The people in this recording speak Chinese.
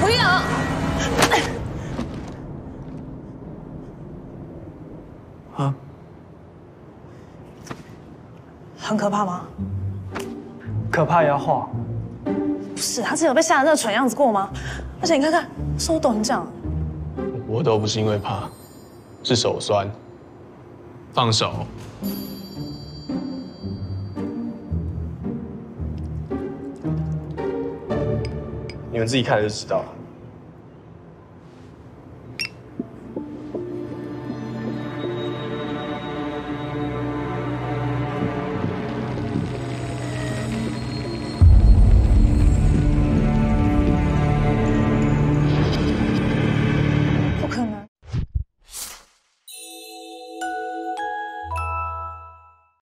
不要。啊，很可怕吗？可怕也要画。不是，他之前有被吓得那个蠢样子过吗？而且你看看，手抖成这样，我都不是因为怕，是手酸。放手。你们自己看就知道了。